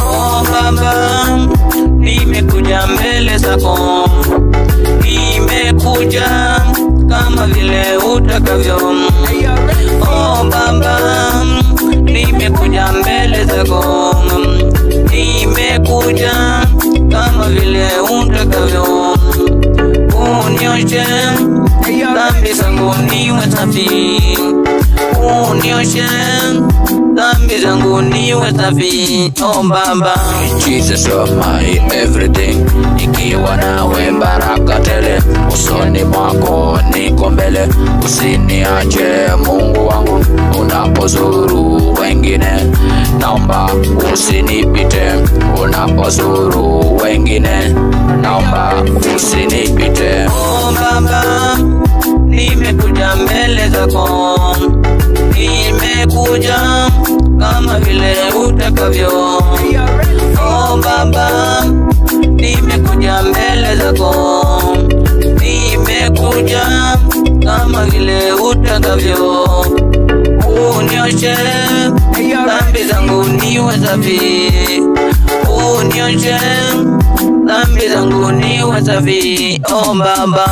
Oh nimekuja mbele zako, nimekuja dhambi zangu niwe safi, unioshe dhambi zangu niwe safi. Oh Jesus of my everything, ikiwa nawe baraka tele, usoni mwako niko mbele, usiniache Mungu wangu, unapozuru wengine, naomba usinipite, unapozuru wengine, naomba usinipite. Mbele imekuja kama vile utakavyo. Oh Baba, nimekuja mbele zako, nimekuja kama vile utakavyo. Unioshe dhambi zangu niwe safi, unioshe dhambi zangu niwe safi. Oh Baba,